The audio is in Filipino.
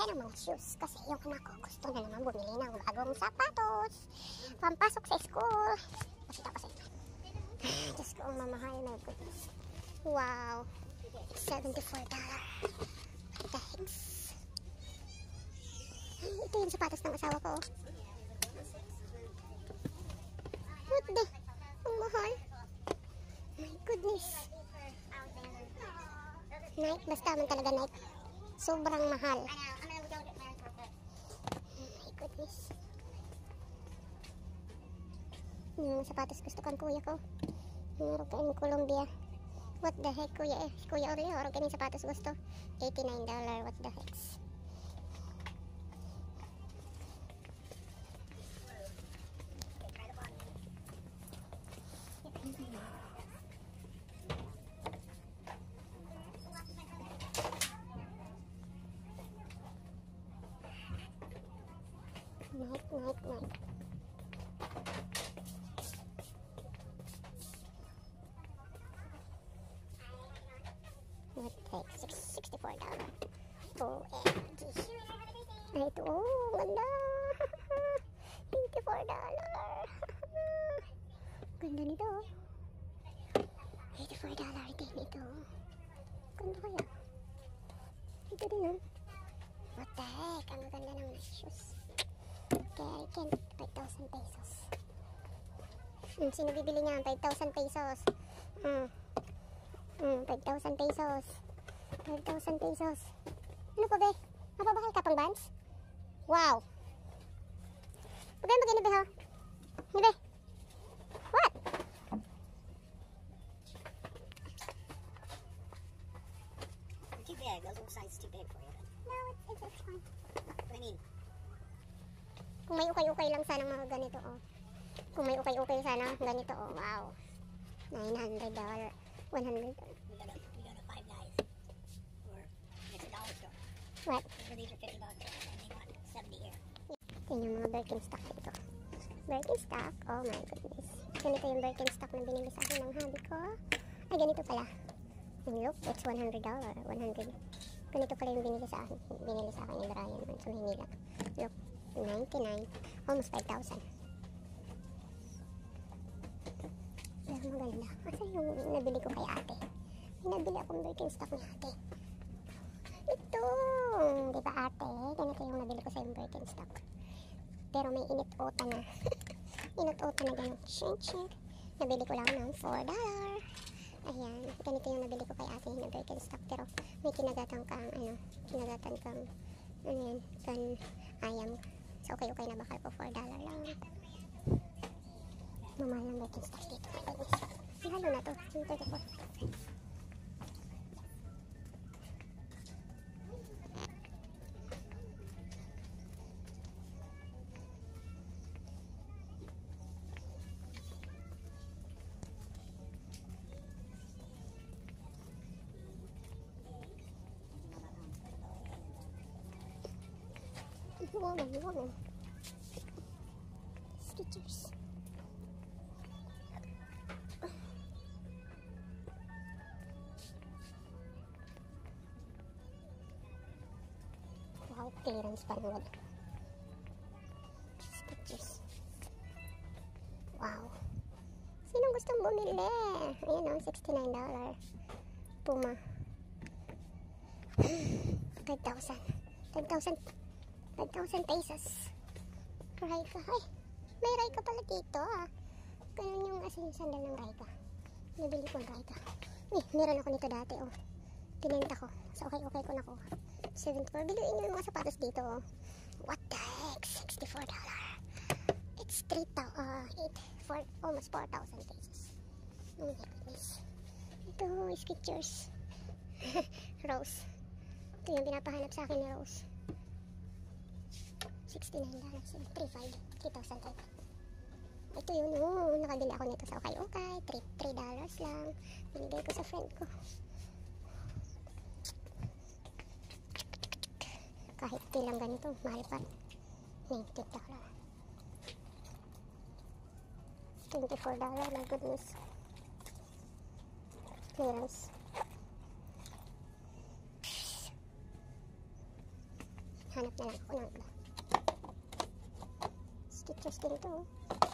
bilihan ng mga shoes kasi yung anak ko gusto na naman bumili ng bagong sapatos pampasok sa school kasi tapos ito Diyos ko, ang mamahal my goodness wow $74 what the ito yung sapatos ng asawa ko. What the ang mahal my goodness Nike, basta man talaga Nike. Sobrang mahal. Goodness. Yung sapatos gusto kan kuya ko. Meron ka in Colombia. What the heck kuya eh. Kuya Oreo, meron ka sapatos gusto. $89. What the heck. Nike, Nike, Nike. What the heck? Six, $64. OMG. Ay, ito. Oh, ganda. $84. ganda nito. $84 din ito. Ganda kaya. Ito din yun. What the heck? Ang ganda ng shoes. Can 5,000 pesos. Hmm, sino bibili niyan? 5,000 pesos. Hmm. Hmm, 5,000 pesos. 5,000 pesos. Ano pa be? Mapabahay ka pang bands? Wow. Pagay magay ni be ha? Ni be? What? Too big. Those little size too big for you. No, it's, it's, it's fine. What do you mean? Kung may ukay-ukay lang sana mga ganito, oh. Kung may ukay-ukay sana ganito, oh. Wow. $900. 100 We go to we go to Five Guys or it's a dollar store. What? Where these are fifty bucks and they want seventy here. Ito yung mga Birkenstock dito. Birkenstock? Oh my goodness. Ganito yung Birkenstock na binili sa akin ng hubby ko. Ay, ganito pala. And look, it's $100. 100. Ganito pala yung binili sa akin. Binili sa akin ni Brian man sa Manila. Look, 99. Almost 5,000. Pero maganda. Kasi yung nabili ko kay ate. May nabili akong Birkenstock ni ate. Ito! Di ba ate? Ganito yung nabili ko sa yung Birkenstock. Pero may init-ota na. init-ota na ganun. Shink, shink. Nabili ko lang ng $4. Ayan. Ganito yung nabili ko kay ate na Birkenstock. Pero may kinagatan kang, ano, kinagatan kang, ano yan, kan ayam. Okay-okay na bakal ko. $4 lang. Mamaya may kinstas dito. Ihalo na to. 134. Woman, woman. Skechers. Wow, clearance pa naman. Skechers. Wow. Sinong gustong bumili? Ayan o, $69. Puma. 5,000. 5,000 5,000 pesos. Raika. Ay, may Raika pala dito ah. Ganun yung asin yung sandal ng Raika. Nabili ko ang Raika. Eh, meron ako nito dati oh. Pinenta ko. So, okay, okay ko na ko. 74. Biluin nyo yung mga sapatos dito oh. What the heck? $64. It's 3,000, uh, 8, 4, almost 4,000 pesos. Oh my goodness. Ito, Skechers. Rose. Ito yung pinapahanap sa akin ni Rose. $69 yun. 3.5. 3,000 Ito yun, oh. Nakabili ako nito sa Okay Okay. 3, 3 dollars lang. Binigay ko sa friend ko. Kahit ilang ganito, mahal pa. 19 dollar. 24 dollar, my goodness. Clearance. Hanap na lang ako ng iba. Skechers din to. oh.